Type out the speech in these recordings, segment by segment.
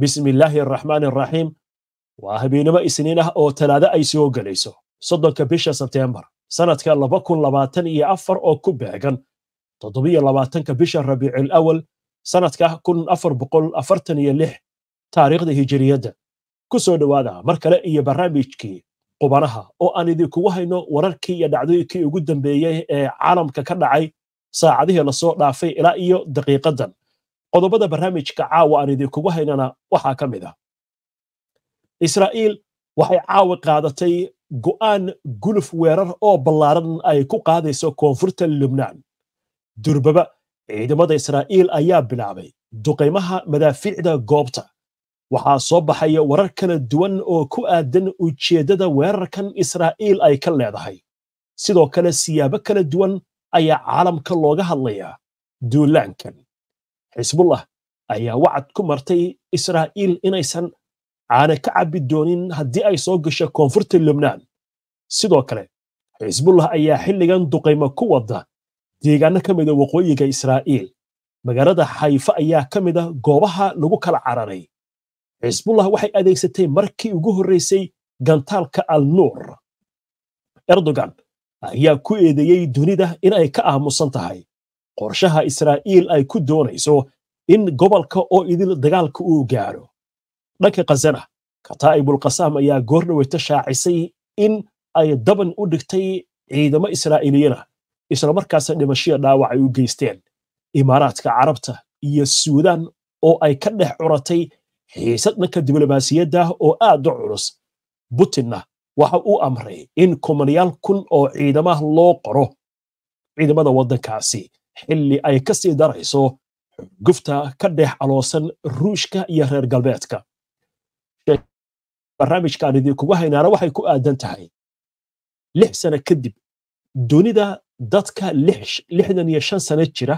bismi illaahi araxmaani araxiim waa habeenimo isniin ah oo talaado ay soo gelayso soddonka bisha sebteembar sannadka laba kun labaatan iyo afar oo ku beegan. Toddobiyo labaatanka bisha rabiicul awal sannadka kun afar boqol afartan iyo lix taariikhda hijiriyadda ku soo dhowaada mar kale iyo barnaamijkii qubanaha oo aan idinkugu hayno wararkii iyo dhacdooyinkii ugu dambeeyey ee caalamka ka dhacay. Saacadihii la soo dhaafay ilaa iyo daqiiqadan qodobada barnaamijka caawa aan idinkugu haynana waxaa ka mid ah. Israa'iil waxay caawi qaadatay go'aan guluf weerar oo ballaaran ay ku qaadayso koonfurta lubnaan. Durbaba ciidamada israa'iil ayaa bilaabay duqaymaha madaafiicda goobta. Waxaa soo baxaya warar kala duwan oo ku aadan ujeeddada weerarkan israa'iil ay ka leedahay. Sidoo kale siyaabo kala duwan ayaa caalamka looga hadlayaa duulaankan xisbullah ayaa wacad ku martay israa'iil inaysan caana ka cabbi doonin haddii ay soo gasho koonfurta lubnaan sidoo kale xisbullah ayaa xilligan duqaymo ku wadda deegaano ka mida waqooyiga israa'iil. Magaalada xayfa ayaa ka mida goobaha lagu kala cararay. Xisbullah waxay adeegsatay markii ugu horraysay gantaalka al nuur erdogan ayaa ku eedeeyey dunida in ay ka aamusan tahay qorshaha israa'iil ay ku doonayso in gobolka oo idil dagaalka uu gaadho dhanka khazana kataa'ibulqasaam ayaa goor dhoweyta shaacisay in ay daban u dhigtay ciidamo israa'iiliyana islamarkaasna dhimashiya dhaawac ay u geysteen. Imaaraadka carabta iyo suudaan oo ay ka dhex curatay xiisad dhanka diblomaasiyadda oo aad u culus butinna waxa uu amray in kumanayaal kun oo ciidamaha loo qoro. Ciidamada waddankaasi xilli ay ka sii darayso gufta ka dhex aloosan ruushka iyo reer galbeedka barnaamijkaan idinkugu haynaana waxay ku aadan tahay lix sano kadib dunida dadka lixdan iyo shan sano jira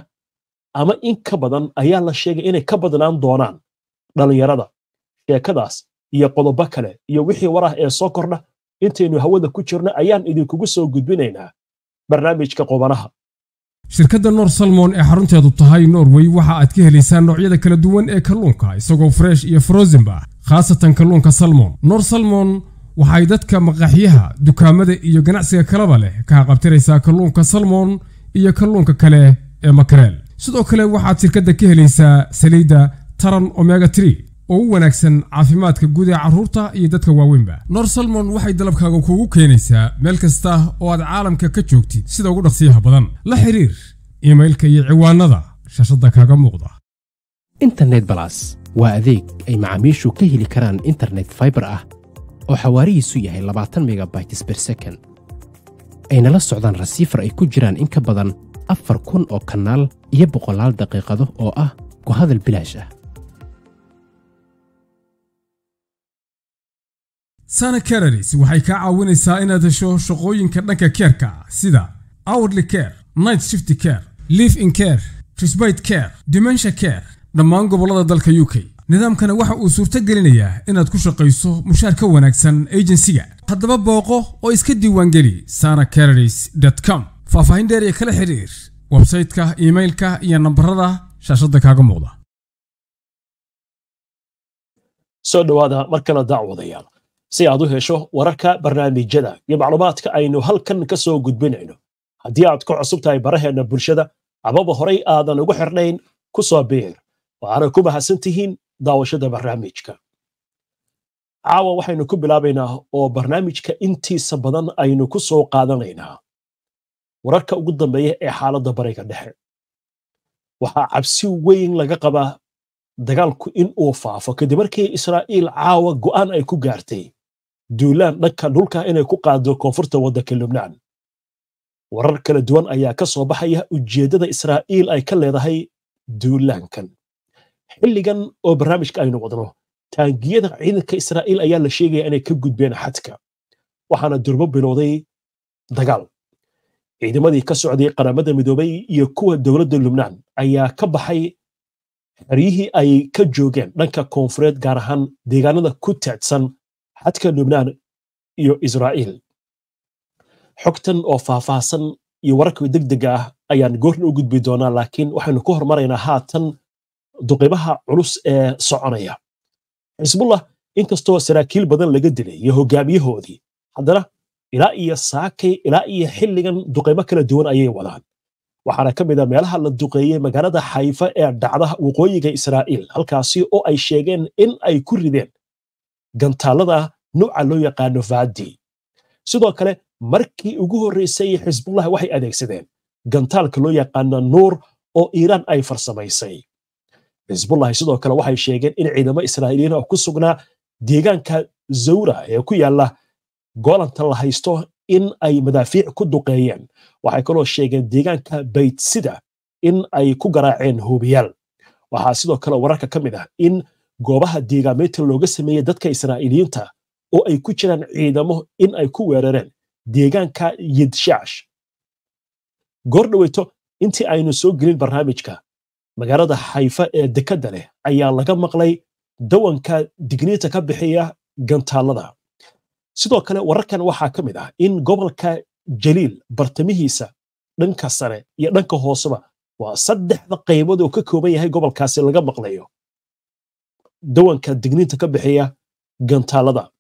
ama in ka badan ayaa la sheegay inay ka badnaan doonaan dhallinyarada sheekadaas iyo qodobo kale iyo wixii warah ee soo kordha intaynu hawada ku jirno ayaan idinkugu soo gudbinaynaa barnaamijka qubanaha shirkadda noor salmon ee xarunteedu tahay norway waxa aad ka helaysaa noocyada kala duwan ee kalluunka isagoo fresh iyo frozenba khaasatan kalluunka salmon. Noor salmon waxay dadka maqaaxyaha dukaamada iyo ganacsiga kalaba leh ka haqabtiraysaa kalluunka salmon iyo kalluunka kale ee makareel sidoo kale waxaad shirkadda ka helaysaa saliidda taran omega tree oo u wanaagsan caafimaadka guud ee carruurta iyo dadka waaweynba. Nor salmon waxay dalabkaaga kuugu keenaysaa meel kasta oo aad caalamka ka joogtid sida ugu dhaqsiyaha badan. La xiriir iimailka iyo ciwaanada shaashadda kaaga muuqda. Internet balas waa adeeg ay macaamiishu ka heli karaan internet faibar ah oo xawaarihiisu yahay labaatan megabytes ber second ayna la socdaan rasiifar ay ku jiraan in ka badan afar kun oo kanaal iyo boqolaal daqiiqado oo ah ku hadal bilaash ah sana waxay kaa caawinaysaa inaad hesho shaqooyinka dhanka keerka sida hourly care night shifty care live in care trisbite care dimensha care dhammaan gobollada dalka u k. Nidaamkana waxa uu suurto gelinayaa inaad ku shaqayso mushaar ka wanaagsan ejensiga haddaba booqo oo iska diiwaangeli sana cararis com. Faahfaahin dheer iyo kala xidhiir websaytka iimailka iyo nambarada shaashadda kaaga muuqda. Soo dhowaada mar kale daacwadayaal si aad u hesho wararka barnaamijyada iyo macluumaadka aynu halkan ka soo gudbinayno haddii aad ku cusub tahay baraheenna bulshada amaba horay aadan ugu xirnayn ku soo biir. Waxaana ku mahadsan tihiin daawashada barnaamijka. Caawa waxaynu ku bilaabaynaa oo barnaamijka intiisa badan aynu ku soo qaadanaynaa. Wararka ugu dambeeya ee xaaladda bariga dhexe. Waxaa cabsi weyn laga qabaa dagaalku in uu faafo kadib markii israa'iil caawa go'aan ay ku gaartay duulaan dhanka dhulka inay ku qaado koonfurta waddanka lubnaan. Warar kala duwan ayaa ka soo baxaya ujeeddada israa'iil ay ka leedahay duulaankan. Xilligan oo barnaamijka aynu wadno taangiyada ciidanka israa'iil ayaa la sheegaya inay ka gudbeen xadka waxaana durbo bilowday dagaal. Ciidamadii ka socday qaramada midoobay iyo kuwa dowladda lubnaan ayaa ka baxay xeryihii ay ka joogeen dhanka koonfureed gaar ahaan deegaanada ku taadsan xadka lubnaan iyo israa'iil xogtan oo faahfaahsan iyo wararka degdega ah ayaan goorna u gudbi doonaa laakiin waxaynu ku hormaraynaa haatan duqibaha culus ee soconaya xisbullah inkastoo saraakiil badan laga dilay iyo hogaamiyahoodii haddana ilaa iyo saakay ilaa iyo xilligan duqaymo kala duwan ayay wadaan waxaana ka mid a meelaha la duqeeyey magaalada xayfa ee dhacda waqooyiga israa'iil halkaasi oo ay sheegeen in ay ku rideen gantaalada nuuca loo yaqaano vaadi sidoo kale markii ugu horreysay xisbullah waxay adeegsadeen gantaalka loo yaqaano nuur oo iiraan ay farsamaysay. Xisbullahi sidoo kale waxay sheegeen in ciidamo israa'iiliyiin oo ku sugnaa deegaanka zawra ee ku yaalla goolanta la haysto in ay madaafiic ku duqeeyeen. Waxay kaloo sheegeen deegaanka baytsida in ay ku garaaceen hoobiyaal waxaa sidoo kale wararka ka mid ah in goobaha deegaameynta looga sameeyey dadka israa'iiliyiinta oo ay ku jiraan ciidamo in ay ku weerareen deegaanka yidshash goor dhoweyto intii aynu soo gelin barnaamijka magaalada xayfa ee dekadda leh ayaa laga maqlay dawanka digniinta ka bixiya gantaalada sidoo kale wararkan waxaa ka mid ah in gobolka jaliil bartamihiisa dhanka sare iyo dhanka hooseba waa saddexda qaybood oo ka kooban yahay gobolkaasi laga maqlayo dawanka digniinta ka bixiya gantaalada.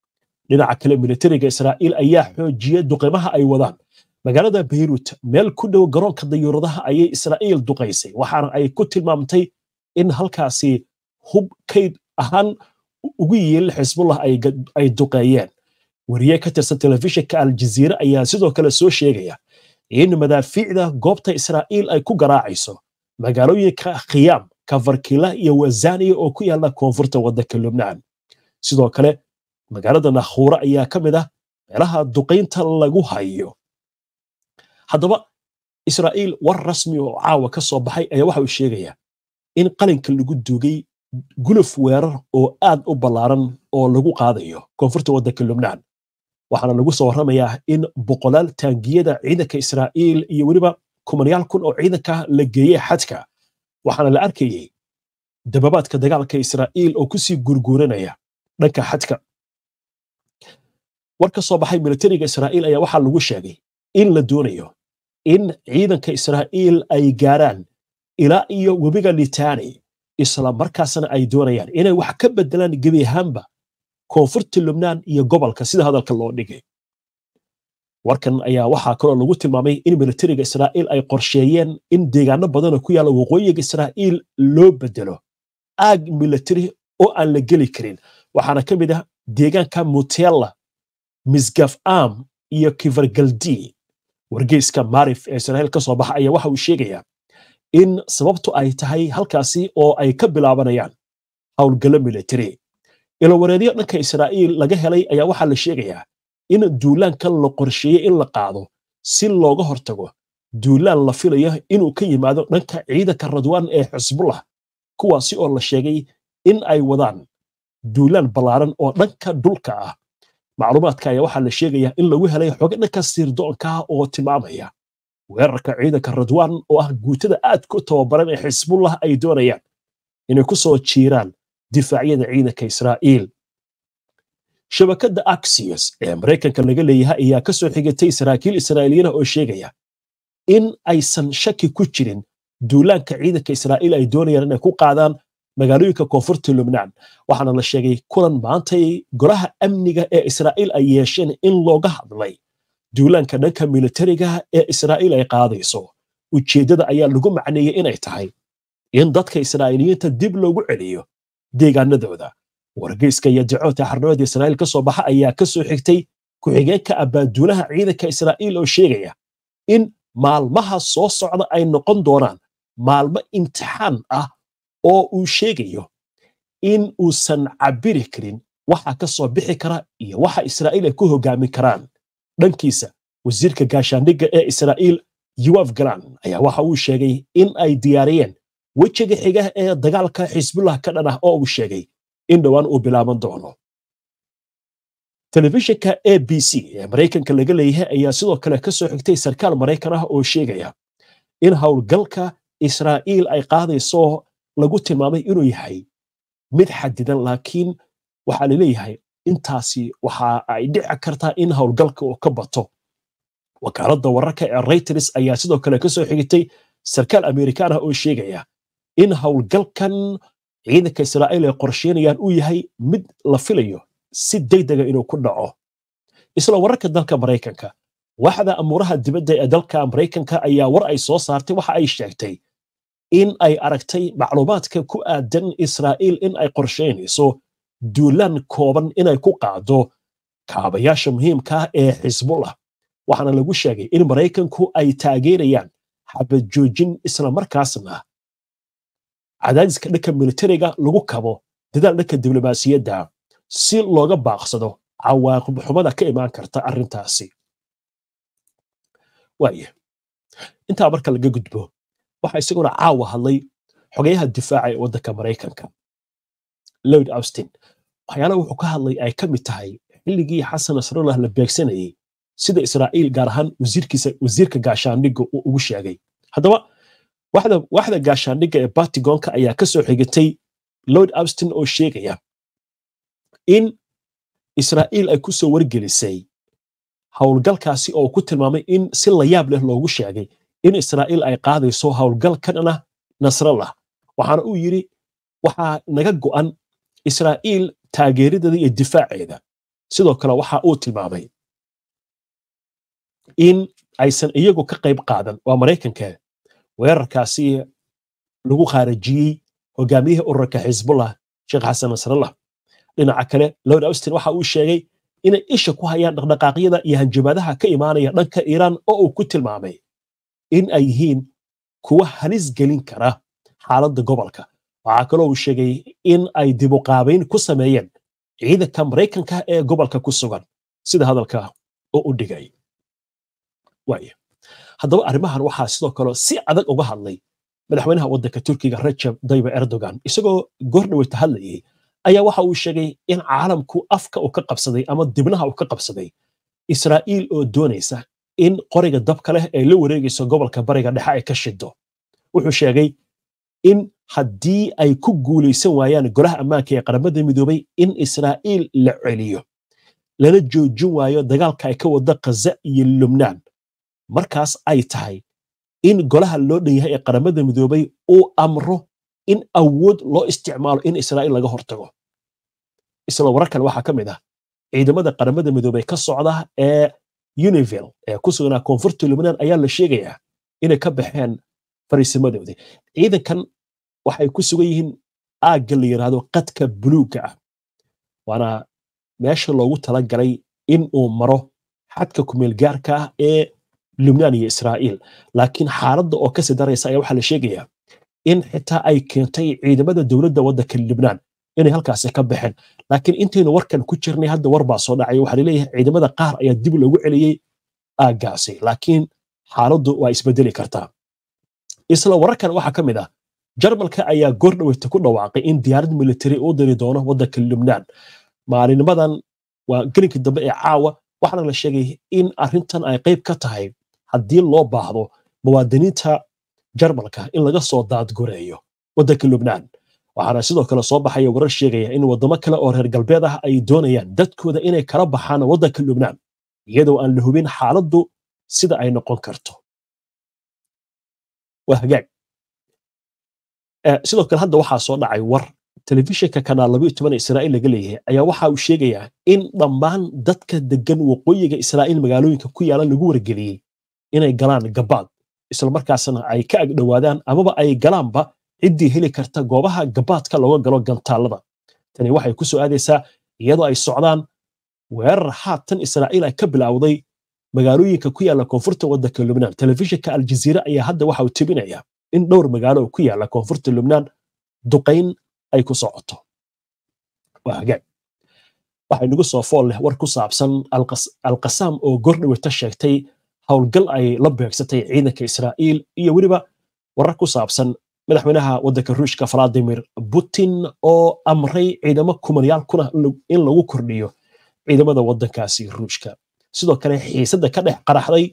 Dhinaca kale militariga israa'iil ayaa xoojiyey duqeymaha ay wadaan. Magaalada beyrut meel ku dhow garoonka dayuuradaha ayay israa'iil duqaysay waxaana ay ku tilmaamtay in halkaasi hub kayd ahaan ugu yiil xisbullah ay duqeeyeen. Wariye ka tirsan telefishinka aljaziire ayaa sidoo kale soo sheegaya in madaafiicda goobta israa'iil ay ku garaacayso. Magaalooyinka khiyaam kafarkila iyo wazaniya oo ku yaalla koonfurta waddanka lubnaan sidoo kale magaalada nakhuura ayaa ka mid ah meelaha duqaynta lagu hayo. Haddaba israa'iil war rasmi oo caawa ka soo baxay ayaa waxa uu sheegayaa in qalinka lagu duugay guluf weerar oo aad u ballaaran oo lagu qaadayo koonfurta waddanka lubnaan waxaana lagu soo warramayaa in boqolaal taangiyada ciidanka israa'iil iyo weliba kumanayaal kun oo ciidanka la geeyey xadka waxaana la arkayey dababaadka dagaalka israa'iil oo ku sii gurguuranaya dhanka xadka. War ka soo baxay militariga israa'iil ayaa waxaa lagu sheegay in la doonayo in ciidanka israa'iil ay gaaraan ilaa iyo webiga litani isla markaasna ay doonayaan inay wax ka bedelaan gebi ahaanba koonfurta lubnaan iyo gobolka. Sida hadalka loo dhigay warkan ayaa waxaa kaloo lagu tilmaamay in militariga israa'iil ay qorsheeyeen in deegaano badanoo ku yaalla waqooyiga israa'iil loo bedelo. Aag militari oo aan la geli karin. Waxaana ka mid ah deegaanka mutella misgaf am iyo kivargaldi wargeyska maarif ee israa'iil ka soo baxa ayaa waxa uu sheegayaa in sababtu ay tahay halkaasi oo ay ka bilaabanayaan howlgallo militari ilowareedyo dhanka israa'iil laga helay ayaa waxaa la sheegayaa in duulaankan la qorsheeyey in la qaado si looga hortago duulaan la filayo inuu ka yimaado dhanka ciidanka radwaan ee xisbullah kuwaasi oo la sheegay in ay wadaan duulaan ballaaran oo dhanka dhulka ah. Macluumaadka ayaa waxaa la sheegayaa in lagu helay xoge dhanka sirdoonka oo tilmaamaya. Weerarka ciidanka radwaan oo ah guutada aad ku tababaran ee xisbullah ay doonayaan inay ku soo jiiraan difaacyada ciidanka israa'iil shabakadda axios ee maraykanka laga leeyahay ayaa ka soo xigatay saraakiil israa'iiliyiina oo sheegaya in aysan shaki ku jirin duulaanka ciidanka israa'iil ay doonayaan inay ku qaadaan magaalooyinka koonfurta lubnaan. Waxaana la sheegay kulan maantay golaha amniga ee israa'iil ay yeesheen in looga hadlay duulaanka dhanka militariga ee israa'iil ay qaadayso. Ujeeddada ayaa lagu macneeyey inay tahay in dadka israa'iiliyiinta dib loogu celiyo deegaanadooda wargeyska iyo dacoodta xarnimada israa'iil ka soo baxa ayaa ka soo xigtay ku-xigeenka abbaaduulaha ciidanka israa'iil oo sheegaya in maalmaha soo socda ay noqon doonaan maalmo imtixaan ah oo uu sheegayo in uusan cabiri karin waxa ka soo bixi kara iyo waxa israa'iil ay ku hogaamin karaan. Dhankiisa wasiirka gaashaandhigga ee israa'iil yuwaf galan ayaa waxa uu sheegay in ay diyaariyeen wejiga xiga ee dagaalka xisbullah ka dhan ah oo uu sheegay in dhowaan uu bilaaban doono telefishinka a b c ee maraykanka laga leeyahay ayaa sidoo kale ka soo xigtay sarkaal maraykan ah oo sheegaya in howlgalka israa'iil ay qaadayso lagu tilmaamay inuu yahay mid xadidan laakiin waxaa la leeyahay intaasi waxa ay dhici kartaa in howlgalka uu ka bato. Wakaaladda wararka ee reuters ayaa sidoo kale ka soo xigtay sarkaal amerikaan ah oo sheegaya in howlgalkan ciidanka israa'iil ay qorsheynayaan uu yahay mid la filayo si degdega inuu ku dhaco. Isla wararka dalka maraykanka waxda amuuraha dibadda ee dalka maraykanka ayaa war ay soo saartay waxa ay sheegtay in ay aragtay macluumaadka ku aadan israa'iil in ay qorsheynayso duulaan kooban inay ku qaado kaabayaasha muhiimka ah ee xisbullah waxaana lagu sheegay in maraykanku ay taageerayaan xabad joojin islamarkaasna cadaadiska dhanka militariga lagu kabo dadaal dhanka diblomaasiyadda si looga baaqsado cawaaqib xumada ka imaan karta arrintaasi. Waaya intaa marka laga gudbo waxaa isaguna caawa hadlay xogayaha difaaca ee waddanka maraykanka. Lloyd austin waxyaalaha wuxuu ka hadlay ay ka mid tahay xilligii xasan nasrallah la beegsanayey sida israa'iil gaar ahaan wasiirkiisa wasiirka gaashaandhigga uu ugu sheegay. Haddaba waxda gaashaandhigga ee batigonka ayaa ka soo xigatay lloyd austin oo sheegaya in israa'iil ay ku soo wargelisay howlgalkaasi oo ku tilmaamay in si layaab leh loogu sheegay in israa'iil ay qaadayso howlgalkanna nasrallah. Waxaana uu yidhi waxaa naga go'an israa'iil taageeradeeda iyo difaaceeda. Sidoo kale waxa uu tilmaamay in aysan iyagu ka qayb qaadan. Waa maraykanka weerarkaasi lagu khaarajiyey hogaamiyihii ururka xisbullah sheekh xasan nasrallah. Dhinaca kale lord austin waxa uu sheegay inay isha ku hayaan dhaqdhaqaaqyada iyo hanjabaadaha ka imaanaya dhanka iiraan oo uu ku tilmaamay in ay yihiin kuwa halis gelin kara xaaladda gobolka. Waxaa kaloo uu sheegay in ay dibuqaabayn ku sameeyeen ciidanka maraykanka ee gobolka ku sugan. Sida hadalka oo u dhigay haddaba arrimahan waxaa sidoo kale si adag uga hadlay madaxweynaha waddanka turkiga rajab dayba erdogan. Isagoo goordhaweyta hadlayay ayaa waxa uu sheegay in caalamku afka uu ka qabsaday ama dibnaha uu ka qabsaday. Israa'iil oo doonaysa in qoriga dabka leh ee la wareegayso gobolka bariga dhexe ay ka shido wuxuu sheegay in haddii ay ku guulaysan waayaan golaha ammaanka ee qaramada midoobay in israa'iil la celiyo lana joojin waayo dagaalka ay ka wada khaza iyo lubnaan markaas ay tahay in golaha loo dhan yahay ee qaramada midoobay uu amro in awood loo isticmaalo in israa'iil laga hortago. Isla wararkan waxaa ka mid ah ciidamada qaramada midoobay ka socda ee univille ee ku sugnaa koonfurta lubnaan ayaa la sheegayaa inay ka baxeen fariisimadoodii. Ciidankan waxay ku sugan yihiin aagga la yidhaahdo qadka buluugga ah waana meesha loogu talagalay in uu maro xadka kumeelgaarka ah ee lubnaan iyo israa'iil. Laakiin xaaladda oo ka sii daraysa ayaa waxaa la sheegayaa in xitaa ay keentay ciidamada dowladda waddanka lubnaan inay halkaasi ka baxeen. Laakiin intaynu warkan ku jirnay hadda war baa soo dhacay. Waxaa la leeyahay ciidamada qaar ayaa dib loogu celiyey aaggaasi laakiin xaaladdu waa isbedeli kartaa. Isla wararkan waxaa ka mid ah jarmalka ayaa goordhaweyta ku dhawaaqay in diyaarad militari uu diri doono waddanka lubnaan. Maalinimadan waa gelinkii dambe ee caawa waxaana la sheegay in arrintan ay qayb ka tahay haddii loo baahdo muwaadiniinta jarmalka in laga soo daadgureeyo waddanka lubnaan. Waxaana sidoo kale soo baxaya warar sheegaya in waddamo kale oo reer galbeed ah ay doonayaan dadkooda inay kala baxaan waddanka lubnaan iyadoo aan la hubin xaaladdu sida ay noqon karto. Hagaag. Sidoo kale hadda waxaa soo dhacay war. Telefishinka kanaal labayo toban israa'iil laga leeyahay ayaa waxa uu sheegayaa in dhammaan dadka degan waqooyiga israa'iil magaalooyinka ku yaalla lagu wargeliyey inay galaan gabaad islamarkaasna ay ka agdhowaadaan amaba ay galaanba ciddii heli karta goobaha gabaadka looga galo gantaallada tani waxay ku soo aadaysaa iyadoo ay socdaan weerar haatan israa'iil ay ka bilowday magaalooyinka ku yaalla koonfurta waddanka lubnaan. Telefishinka aljaziira ayaa hadda waxa uu tebinayaa in dhowr magaalo ku yaalla koonfurta lubnaan duqayn ay ku socoto. Waxay nagu soo fool leh war ku saabsan alqasaam oo gordhaweta sheegtay howlgal ay la beegsatay ciidanka israa'iil iyo weliba warar ku saabsan madaxweynaha waddanka ruushka valadimir putin oo amray ciidamo kumanyaal kuna in lagu kordhiyo ciidamada waddankaasi ruushka. Sidoo kale xiisadda ka dhex qaraxday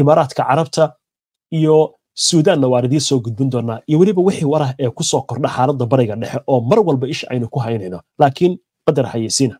imaaraadka carabta iyo suudaanna waan idiin soo gudbin doonaa iyo weliba wixii warah ee ku soo kordha xaaladda bariga dhexe oo mar walba isha aynu ku haynayno laakiin qadar hayeysiina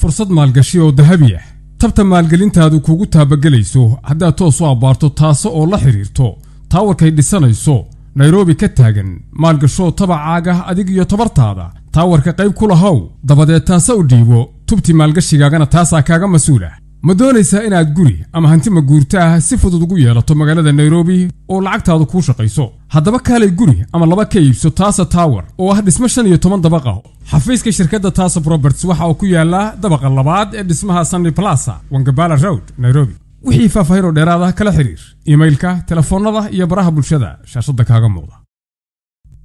fursad maalgashi oo dahabi ah tabta maalgelintaadu kugu taabagelayso haddaad toos u abbaarto taase oo la xidhiirto taawarkay dhisanayso nairobi ka taagan maalgashoo tabacaaga adig iyo tabartaada taawarka qayb ku lahow dabadeed taasa u dhiibo tubti maalgashigaagana taasaa kaaga mas'uula مدونيسا إناد قري أما هانتي مقورتاه سيفو دو دقويا لطو مغالا دا نيروبي أو لعاق تاهدو كوشا قيسو هادا باكالي قري أما لباكي يبسو تاسا تاور أو هاد اسمشن يطمان دباقاو حافيسك شركة دا تاسا بروبرتس واحا وكويا لا دباقا اللباد إد اسمها ساني بلاسا وانقبالا جود نيروبي وحيفا فافهيرو ديرادا كلا حرير إيميلكا تلفون نضا يبراها بلشدا شاشد دكاقا موضا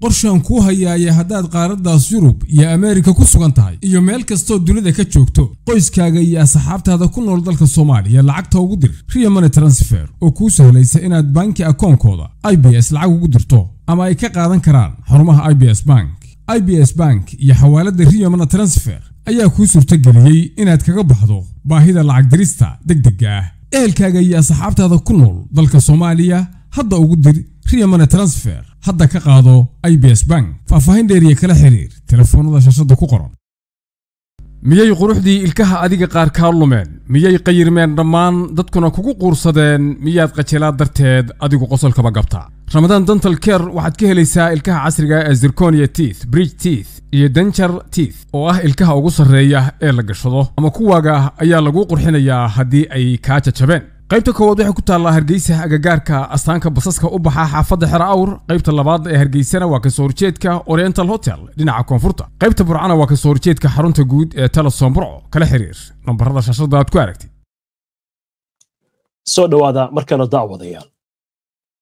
qorshaan kuu hayaaya haddaad qaaraddaas yurub iyo ameerika ku sugan tahay iyo meel kastoo dunida ka joogto qoyskaaga iyo asxaabtaada ku nool dalka soomaaliya lacagta ugu dir. Money transfer oo kuu sahlaysa inaad banki akoonkooda i b s lacag ugu dirto ama ay ka qaadan karaan xarumaha i b s bank. I b s bank iyo xawaaladda money transfer ayaa kuu suurtageliyey inaad kaga baxdo baahida lacag dirista degdegga ah. Ehelkaaga iyo asxaabtaada ku nool dalka soomaaliya hadda ugu dir money transfer. Hadda ka qaado i b s bank. Faahfaahin dheeriya kala xiriir. Telefoonnada shaashadda ku qoran. Miyay quruxdii ilkaha adiga qaar kaa lumeen miyay qayirmeen dhammaan dadkuna kugu quursadeen? Miyaad qajilaad darteed adigu qosolkaba gabtaa ramadaan dental care waxaad ka helaysaa ilkaha casriga ee zirconia teeth bridge teeth iyo denjar teeth oo ah ilkaha ugu sarreeya ee la gashado. Ama kuwaaga ayaa laguu qurxinayaa haddii ay kaa jajabeen qaybta koowaad waxay ku taallaa hargeysa agagaarka astaanka basaska u baxa xaafadda xera awr. Qaybta labaad ee hargeysana waa ka soo horjeedka oriental hotel dhinaca koonfurta. Qaybta burcana waa ka soo horjeedka xarunta guud ee telesom burco kala xiriir nambarada shaashada aad ku aragtid soo dhowaada markana daawadayaal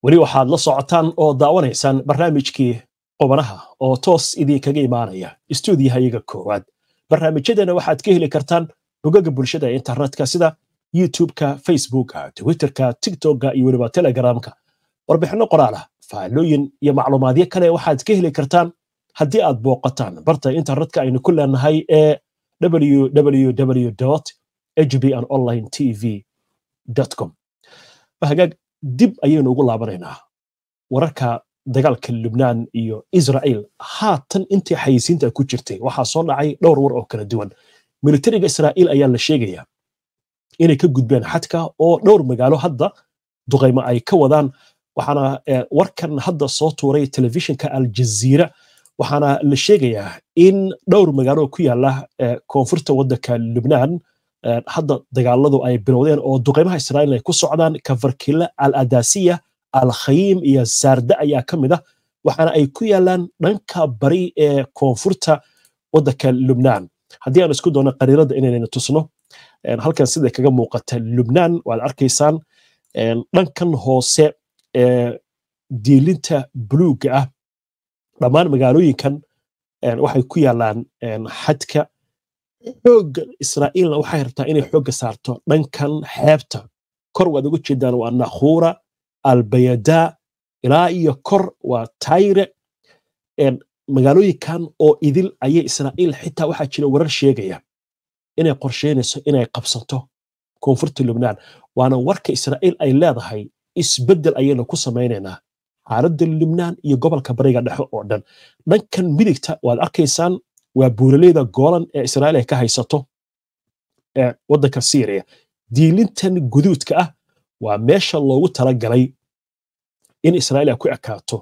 weli waxaad la socotaan oo daawanaysaan barnaamijkii qubanaha oo toos idinkaga imaanaya istuudiyahayaga koowaad. Barnaamijyadana waxaad ka heli kartaan bogaga bulshada ee internetka sida youtubeka facebooka twitterka tiktoka iyo weliba telegramka. Warbixinno qoraalah faallooyin iyo macluumaadyo kale waxaad ka heli kartaan haddii aad booqataan. Barta internetka aynu ku leenahay ee www hbn online tv com. Hagaag dib ayaynu ugu laabanaynaa. Wararka dagaalka lubnaan iyo israel haatan intii xayisiinta ku jirtay waxaa soo dhacay dhowr war oo kala duwan. Militariga israa'iil ayaa la sheegayaa inay ka gudbeen xadka oo dhowr magaalo hadda duqaymo ay ka wadaan. Waxaana warkan hadda soo tuuray telefishinka aljaziira waxaana la sheegayaa in dhowr magaalo ku yaalla koonfurta waddanka lubnaan. Hadda dagaaladu ay bilowdeen oo duqaymaha israa'iil ay ku socdaan kafarkila al adasiya al khayim iyo saarda ayaa ka mid ah. Waxaana ay ku yaalaan dhanka bari ee koonfurta waddanka lubnaan. Haddii aan isku doono qariirada inaynayna tusno halkan sida kaga muuqata lubnaan waad arkaysaan. Dhankan hoose ee diilinta buluugga ah dhammaan magaalooyinkan waxay ku yaalaan xadka xoogga israa'iilna waxay rabtaa inay xoogga saarto dhankan xeebta. Kor waad uga jeedaan waa nakhuura albayadaa ilaa iyo kor waa tayre. Magaalooyinkan oo idil ayay israa'iil xitaa waxaa jira warar sheegaya inay qorsheynayso inay qabsato koonfurta lubnaan. Waana warka israa'iil ay leedahay isbeddel ayaynu ku samaynaynaa. Xaaladda lubnaan iyo gobolka bariga dhexe oo dhan. Dhankan midigta waad arkaysaan waa buuraleyda goolan ee israa'iil ay ka haysato ee waddanka syriya diilintan guduudka ah waa meesha loogu talagalay in israa'iil ay ku ekaato.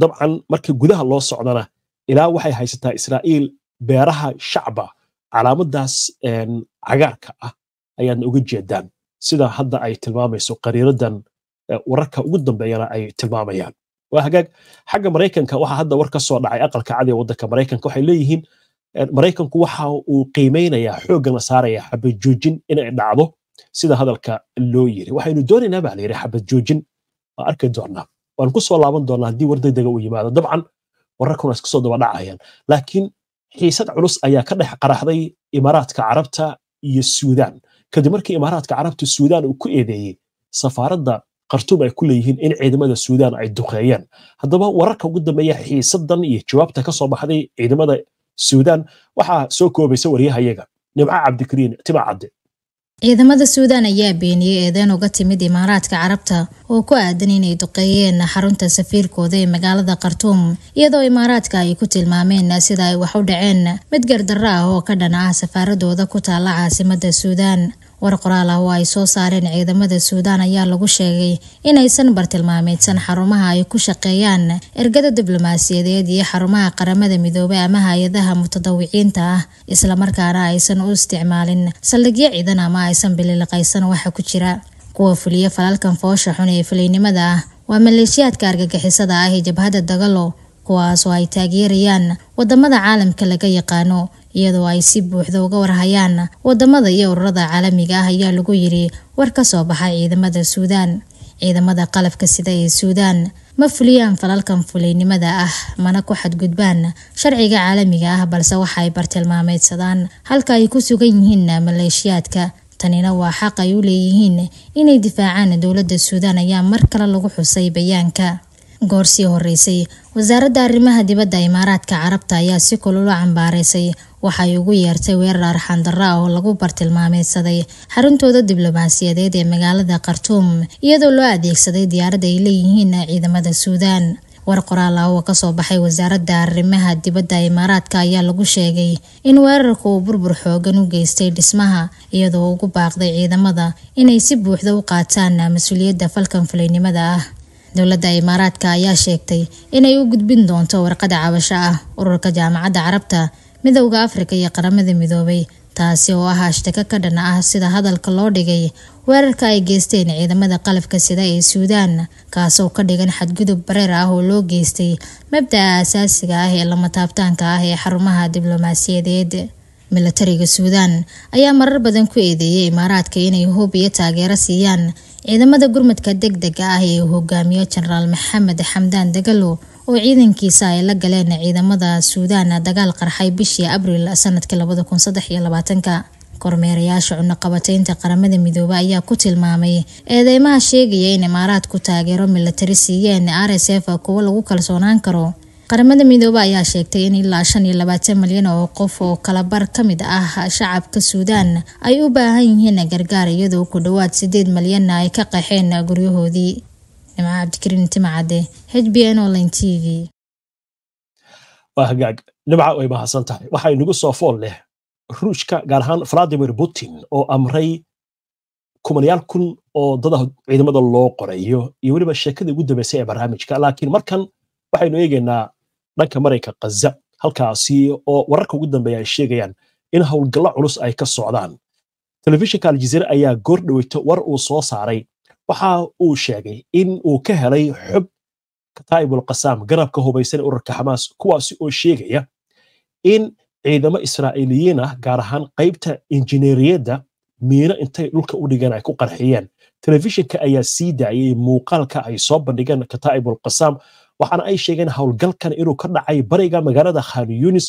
Dabcan marka gudaha loo socdana ilaa waxay haysataa israa'iil beeraha shacba calaamadaas cagaarka ah ayaadna uga jeedaan. Sida hadda ay tilmaamayso qariiradan wararka ugu dambeeyana ay tilmaamayaan. Hagaag xagga maraykanka waxaa hadda war ka dhacay aqalka cadi ee waddanka. Maraykanka waxay leeyihiin maraykanku waxa uu qiimeynayaa xooggana saaraya xabad joojin inay dhacdo. Sida hadalka loo yiri waxaynu doonaynaa baa la yidhi xabad joojin. Waa arki doonaa? Waan ku laaban doonaa haddii war degdega uu yimaado. Dabcan wararkuna iska daba dhacayaan. Laakiin xiisad culus ayaa ka dhex qaraxday imaaraadka carabta iyo suudaan. Kadib markii imaaraadka carabta suudaan uu ku eedeeyey safaaradda khartuum ay ku leeyihiin in ciidamada suudaan ay duqeeyeen haddaba wararka ugu dambeeya xiisadan iyo jawaabta ka soo baxday ciidamada suudaan waxaa soo koobaysa waryahayaga nimco cabdikariin tima cadde ciidamada suudaan ayaa beeniyey eedeyn uga timid imaaraadka carabta oo ku aadan inay duqeeyeen xarunta safiirkooda ee magaalada khartuum iyadoo imaaraadka ay ku tilmaameen sida ay wax u dhaceen mid gardarro ah oo ka dhan ah safaaradooda ku taalla caasimada suudaan war qoraal ah oo ay soo saareen ciidamada suudaan ayaa lagu sheegay inaysan bartilmaameedsan xarumaha ay ku shaqeeyaan ergada diblomaasiyadeed iyo xarumaha qaramada midoobay ama hay'adaha mutadawiciinta ah islamarkaana aysan u isticmaalin saldhigyo ciidan ama aysan bililiqaysan waxa ku jira. Kuwa fuliya falalkan foosha xun ee fulaynimada ah waa maleeshiyaadka argagixisada ah ee jabhadda dagalo kuwaasoo ay taageerayaan waddamada caalamka laga yaqaano iyadoo ay si buuxda uga warhayaan waddamada iyo ururada caalamiga ah ayaa lagu yiri war ka soo baxay ciidamada suudaan. Ciidamada qalabka sida ee suudaan. Ma fuliyaan falalkan fulaynimada ah mana ku xadgudbaan sharciga caalamiga ah balse waxa ay bartilmaameydsadaan halka ay ku sugan yihiin maleeshiyaadka tanina waa xaq ay u leeyihiin inay difaacaan dowladda suudaan ayaa mar kale lagu xusay bayaanka. Goor sii horeysay wasaaradda arrimaha dibadda imaaraadka carabta ayaa si kulula waxay ugu yeertay weerar arxandarra ah oo lagu bartilmaameydsaday xaruntooda diblomaasiyadeed ee magaalada khartuum iyadoo loo adeegsaday diyaaradda ay leeyihiin ciidamada suudaan. War qoraal ah oo ka soo baxay wasaaradda arrimaha dibadda imaaraadka ayaa lagu sheegay in weerarka uu burbur xoogan u geystay dhismaha iyadoo ugu baaqday ciidamada inay si buuxda u qaataan mas'uuliyadda falkan fulaynimada ah. Dowladda imaaraadka ayaa sheegtay inay u gudbin doonto warqada cabasho ah ururka jaamacadda carabta midowda afrika iyo qaramada midoobay taasi oo ah ashtaka ka dhan ah sida hadalka loo dhigay weerarka ay geysteen ciidamada qalabka sida ee suudaan kaasoo ka dhigan xadgudub bareer ah oo loo geystay mabda'a asaasiga ah ee lama taabtaanka ah ee xarumaha diblomaasiyadeed. Milatariga suudaan ayaa marar badan ku eedeeyay imaaraadka inay hub iyo taageero siiyaan ciidamada gurmadka deg dega ah ee hogaamiyo jenaraal maxamed xamdaan dagalo oo ciidankiisa ay la galeen ciidamada suudaan dagaal qarxay bishii abriil sannadkii labada kun saddex iyo labaatanka. Kormeerayaasha cunaqabataynta qaramada midoobey ayaa ku tilmaamay eedeymaha sheegaya in imaaraadku taageero milatari siiyeen r s f kuwo lagu kalsoonaan karo. Qaramada midoobe ayaa sheegtay in ilaa shan iyo labaatan malyan oo qof oo kalabar ka mid ah shacabka suudaan ay u baahan yihiin gargaar iyadoo ku dhowaad sideed malyanna ay ka qaxeen guryahoodii nimco cabdikariin timacade h b n online t v. Waa hagaag dhibca way mahadsan tahay waxaa inagu soo fool leh ruushka gaar ahaan valadimir putin oo amray kumanayaal kun oo dada ciidamada loo qorayo iyo weliba sheekadii ugu dambeysay ee barnaamijka. Laakiin markan waxaynu eegaynaa dhanka marayka kaza halkaasi oo wararka ugu dambeeya ay sheegayaan in howlgallo culus ay ka socdaan. Telefishinka aljaziira ayaa goor dhoweyto war uu soo saaray waxa uu sheegay in uu ka helay xog kataa'ibul qasaam garabka hubaysan ururka xamaas kuwaasi oo sheegaya in ciidamo israa'iiliyiin ah gaar ahaan qaybta injineeriyadda miino intay dhulka u dhigeen ay ku qarxiyeen. Telefishinka ayaa sii daayay muuqaalka ay soo bandhigeen kataa'ibul waxaana ay sheegeen howlgalkan inuu ka dhacay bariga magaalada khan yunis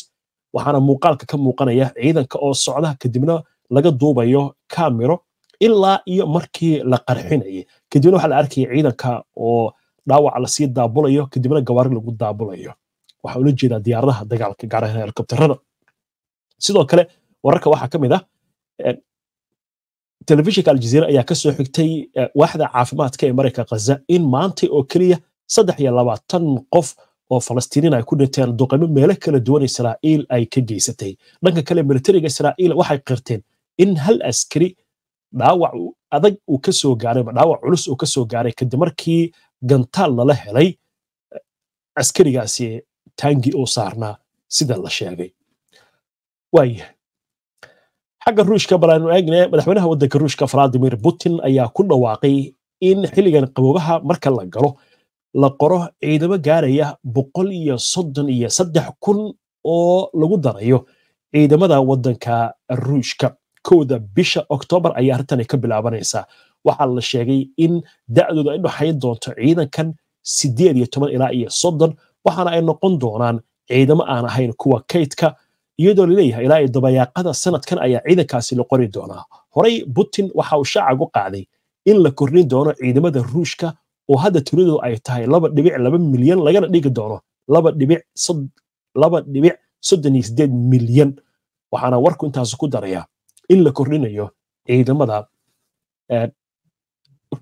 waxaana muuqaalka ka muuqanaya ciidanka oo socda kadibna laga duubayo kamiro ilaa iyo markii la qarxinayay. Kadibna waxaa la arkaya ciidanka oo dhaawac la sii daabulayo kadibna gawaari lagu daabulayo. Waxaa ula jeedaa diyaaradaha dagaalka gaar ahaan helikobterada sidoo kale wararka waxaa ka mid ah telefishinka aljaziira ayaa ka soo xigtay waaxda caafimaadka ee marayka khaza in maantay oo keliya saddex iyo labaatan qof oo falastiiniin ay ku dhinteen duqaymo meelo kala duwan israa'iil ay ka geysatay. Dhanka kale militariga israa'iil waxay qirteen in hal askari dhaawac adag uu ka soo gaaray dhaawac culus uu ka soo gaaray kadib markii gantaal lala helay askarigaasi taangi oo saarnaa sida la sheegay. Waayahay xagga ruushka balaanu eegne madaxweynaha waddanka ruushka valadimir putin ayaa ku dhawaaqay in xilligan qaboobaha marka la galo la qoro ciidamo gaaraya boqol iyo soddon iyo saddex kun oo lagu darayo ciidamada waddanka ruushka kowda bisha oktoobar ayaa arrintani ka bilaabanaysaa waxaa la sheegay in da'dooda ay dhaxayn doonto ciidankan siddeed iyo toban ilaa iyo soddon waxaana ay noqon doonaan ciidamo aan ahayn kuwa kaydka iyadoo la leeyahay ilaa iyo dabayaaqada sanadkan ayaa ciidankaasi la qori doonaa horey putin waxa uu shaacagu qaaday in la kordhin doono ciidamada ruushka oo hadda tiradoodu ay tahay laba dhibic laba milyan lagana dhigi doono laba dhibic laba dhibic soddon iyo siddeed milyan. Waxaana warku intaas ku daraya in la kordhinayo ciidamada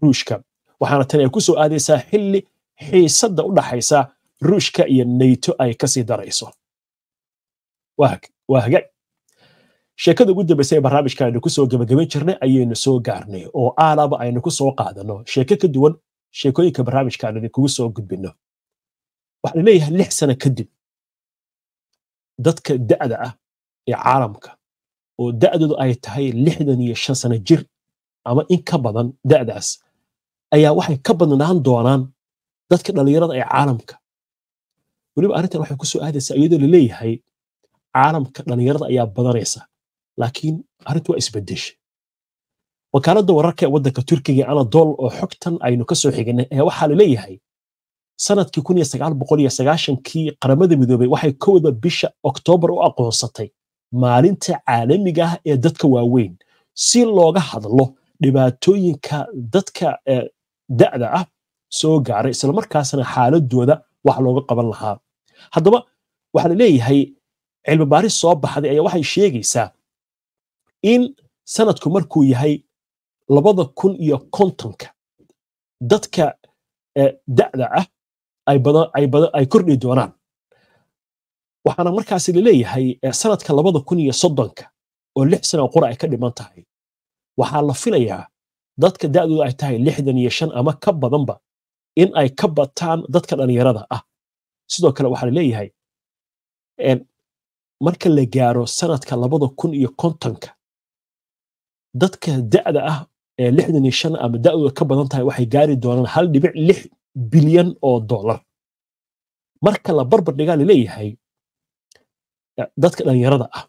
ruushka. Waxaana tani ay ku soo aadaysaa xilli xiisadda u dhaxaysa ruushka iyo nayto ay ka sii darayso. Waa hagaag sheekada ugu dambaysa ee barnaamijka aynu ku soo jirnay ayaynu soo gaarnay oo aalaba aynu ku soo qaadano. Sheeko ka duwan sheekooyinka barnaamijka aan idinkugu soo gudbino waxaan leeyahay lix sano kadib dadka da'da ah ee caalamka oo da'doodu ay tahay lixdan iyo shan sano jir ama in ka badan da'daas ayaa waxay ka badnaan doonaan dadka dhallinyarada ee caalamka. Weliba arrintan waxay ku soo aadaysaa iyadoo la caalamka dhallinyarada ayaa badanaysa laakiin arrintu waa isbedeshay wakaaladda wararka ee waddanka turkiga ee anadol oo xogtan aynu ka soo xignay ayaa waxaa la leeyahay sannadkii kun iyo sagaal boqol iyo sagaashankii qaramada midoobay waxay kowda bisha oktoobar u aqoonsatay maalinta caalamiga ah ee dadka waaweyn. Si looga hadlo dhibaatooyinka dadka da'da ah soo gaaray islamarkaasna xaaladooda wax looga qaban lahaa. Haddaba waxaa la leeyahay cilmi baaris soo baxday ayaa waxay sheegaysaa in sanadku markuu yahay labada kun iyo kontonka dadka da'da ah ay kordhi doonaan waxaana markaasi la leeyahay sanadka labada kun iyo soddonka oo lix sana qura ay ka dhiman tahay waxaa la filayaa dadka da'dooda ay tahay lixdan iyo shan ama ka badanba in ay ka bataan dadka dhallinyarada ah. Sidoo kale waxaa la leeyahay marka la gaaro sanadka labada kun iyo kontonka dadka da'da ah ee lixdan iyo shan ama da'dooda ka badan tahay waxay gaari doonaan hal dhibic lix bilyan oo dollar. Marka la barbar dhigaa la leeyahay dadka dhallinyarada ah.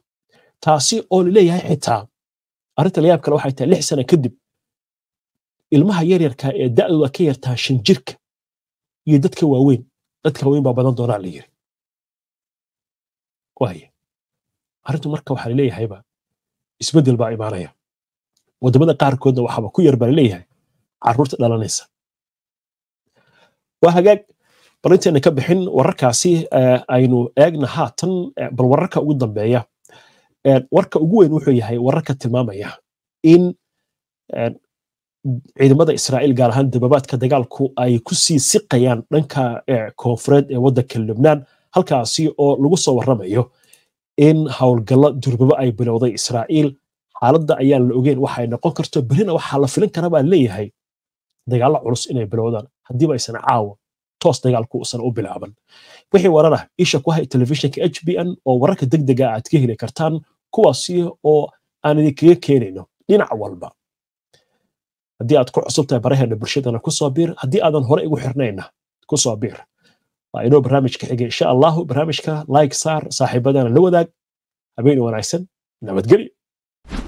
Taasi oo la leeyahay xitaa arrinta layaab kale waxay tahay lix sana kadib ilmaha yaryarka ee da'dooda ka yartaa shan jirka iyo dadka waaweyn. Dadka waaweyn baa badan doonaa la yiri waaye arrintu marka waxaa laleeyahayba isbeddel baa imaanaya. Waddamada qaarkoodna waxaaba ku yar baa la leeyahay carruurta dhalanaysa. Waa hagaag bal intayna ka bixin wararkaasi aynu eegna haatan bal wararka ugu dambeeya. Warka ugu weyn wuxuu yahay wararka tilmaamaya in ciidamada israa'iil gaar ahaan dababaadka dagaalku ay ku sii siqayaan dhanka koonfureed ee waddanka lubnaan halkaasi oo lagu soo warramayo in howlgallo durbabo ay bilowday israa'iil. Xaaladda ayaan la ogeyn waxay noqon karto berina waxaa la filin kara baa leeyahay. Dagaallo culus inay bilowdaan haddiiba aysan caawa toos dagaalku usan u bilaaban. Wixii wararah isha ku hay telefishinka h b n oo wararka degdega aad ka heli kartaan kuwaasi oo aan idinkaga keenayno dhinac walba. Haddii aad ku cusub tahay baraheena bulshadana ku soo biir haddii aadan hore igu xirnayna ku soo biir. Waa inoo barnaamijka xiga insha allahu barnaamijka like saar saaxiibadana la wadaag. Habeen wanaagsan nabadgelyo.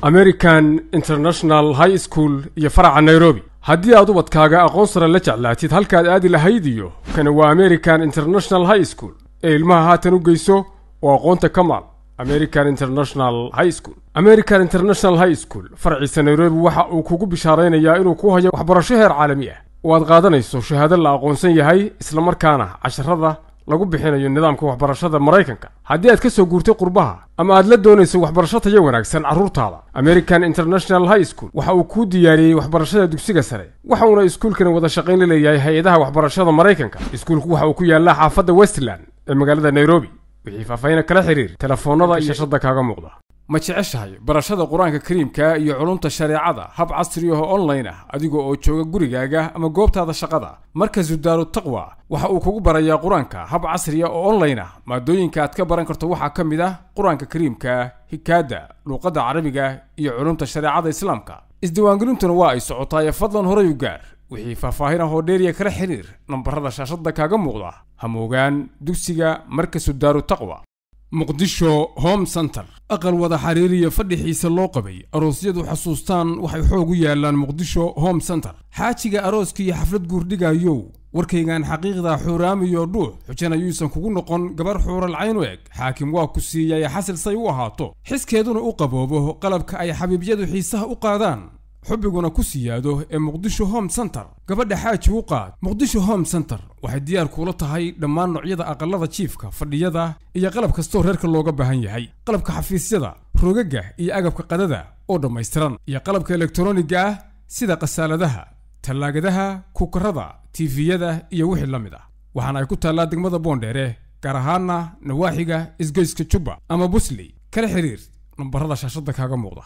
American international high school iyo faraca nairobi haddii aad ubadkaaga aqoon sare la jeclaatid halkaad aadi lahayd iyo kani waa american international high school. Ee ilmaha haatan u geyso oo aqoonta ka maal american international high school. American international high school farciisa nairobi waxa uu kugu bishaaraynayaa inuu ku hayo waxbarasho heer caalami ah. Oo aad qaadanayso shahaado la aqoonsan yahay islamarkaana casharada lagu bixinayo nidaamka waxbarashada maraykanka. Haddii aad ka soo guurtay qurbaha ama aad la doonayso waxbarasho tayo wanaagsan carruurtaada american international high school waxa uu kuu diyaariyey waxbarashada dugsiga sare. Waxa uuna iskuulkani wada shaqayn la leeyahay hay'adaha waxbarashada maraykanka. Iskuulku waxa uu ku yaallaa xaafadda westland ee magaalada nairobi. Wixii faahfaahin kala xiriir telefoonnada iyo shashada kaaga muuqda ma jeceshahay barashada qur'aanka kariimka iyo culumta shareecada hab casri ah oo online ah adiga oo jooga gurigaaga ama goobtaada shaqada? Markazu daaru taqwa waxa uu kugu barayaa qur'aanka hab casri ah oo online ah. Maadooyinka aad ka baran karto waxaa ka mid ah qur'aanka kariimka hikaada luuqadda carabiga iyo culumta shareecada islaamka. Isdiiwaangelintuna waa ay socotaaye fadlan horay u gaar. Wixii faahfaahin ah oo dheeriya kala xiriir nambarada shaashada kaaga muuqda. Hamoogaan dugsiga markasu daaru taqwa muqdisho home center. Aqal wada xiriiriya fadhixiisa loo qabay. Aroosyadu xasuustaan waxay xoog u yaalaan muqdisho home center. Xaajiga arooska iyo xaflad guurdhigayow warkaygan xaqiiqda xuuraamiyo dhuux. Xujan ayuusan kugu noqon gabar xuural cayn u eg. Xaakim waa ku siiyay xasil say u ahaato. Xiskeeduna u qaboobo qalabka ay xabiibyadu xiisaha u qaadaan xubbiguna ku siyaado ee muqdisho home center. Gabadha xaaji u qaad muqdisho home center waxay diyaar kuula tahay dhammaan noocyada aqallada jiifka fadhiyada iyo qalab kastoo reerka looga baahan yahay. Qalabka xafiisyada rogaga iyo agabka qadada oo dhammaystiran iyo qalabka elektroniga ah sida khasaaladaha tallaagadaha kukarada tiifiyada iyo wixii la mid ah. Waxaana ay ku taallaa degmada boondheere gaar ahaana nawaaxiga isgoyska jubba ama busley kala xiriir nambarada shaashadda kaaga muuqda